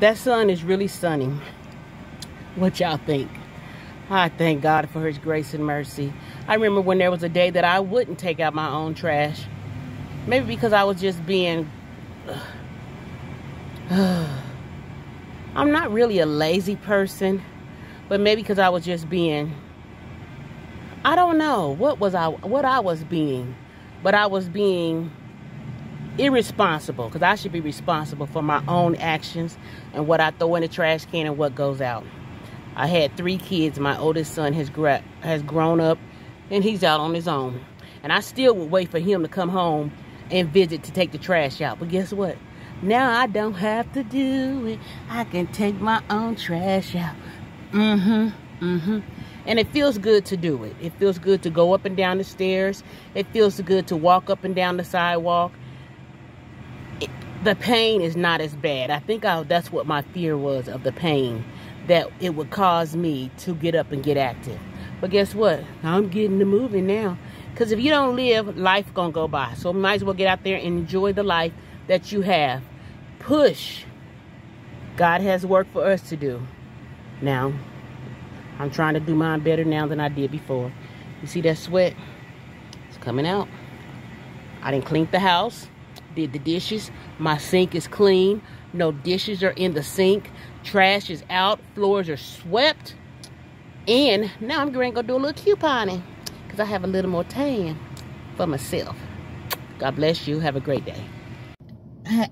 That sun is really sunny. What y'all think? I thank God for his grace and mercy. I remember when there was a day that I wouldn't take out my own trash. Maybe because I was just being... I'm not really a lazy person, but maybe because I was just being... I don't know what was I what I was being, but I was being irresponsible because I should be responsible for my own actions and what I throw in the trash can and what goes out. I had three kids. My oldest son has gra- has grown up and he's out on his own. And I still would wait for him to come home and visit to take the trash out. But guess what? Now I don't have to do it. I can take my own trash out. Mm-hmm. Mm-hmm. And it feels good to do it. It feels good to go up and down the stairs. It feels good to walk up and down the sidewalk. The pain is not as bad. I think I, that's what my fear was of the pain that it would cause me to get up and get active. But guess what? I'm getting to moving now. Because if you don't live, life gonna go by. So might as well get out there and enjoy the life that you have. Push. God has work for us to do. Now, I'm trying to do mine better now than I did before. You see that sweat? It's coming out. I didn't clean the house, did the dishes. My sink is clean. No dishes are in the sink. Trash is out. Floors are swept. And now I'm going to go do a little couponing because I have a little more tan for myself. God bless you. Have a great day.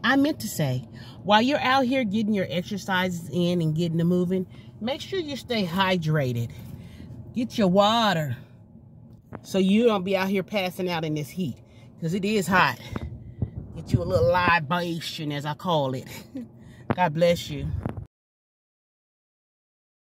I meant to say, while you're out here getting your exercises in and getting to moving, make sure you stay hydrated. Get your water so you don't be out here passing out in this heat because it is hot. You a little libation, as I call it. God bless you.